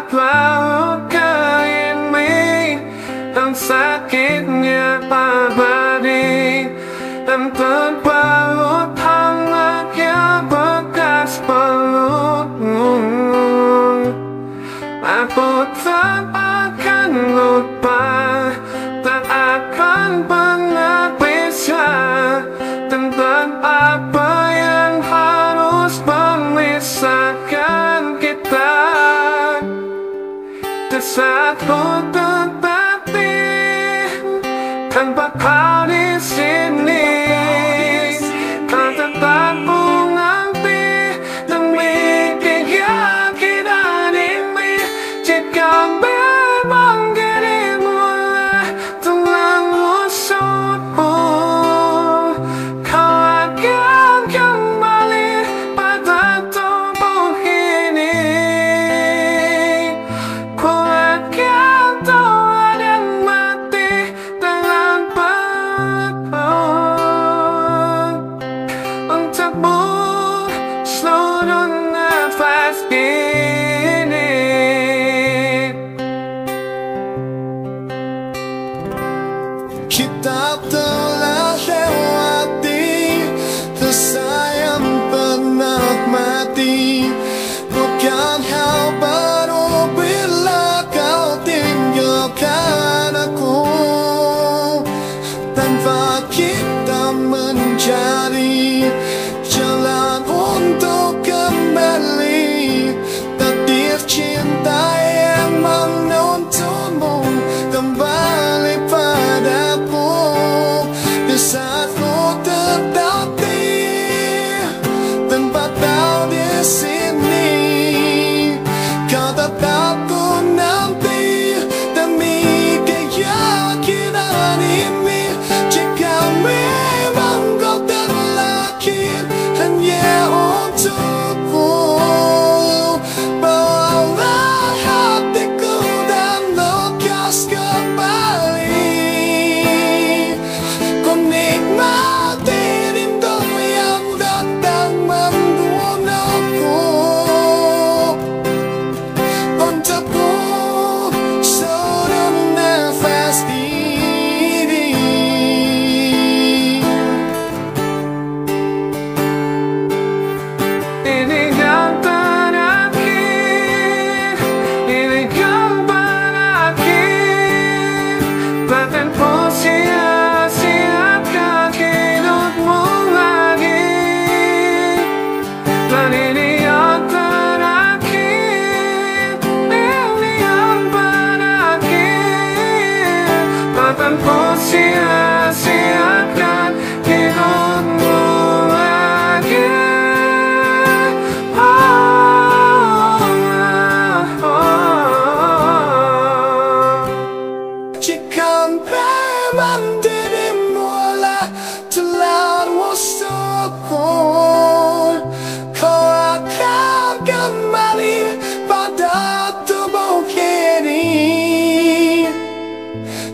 At in me ang sakit satu tetapi tanpa kau di sini tak tetapku nanti demi keyakinan ini. Jika out the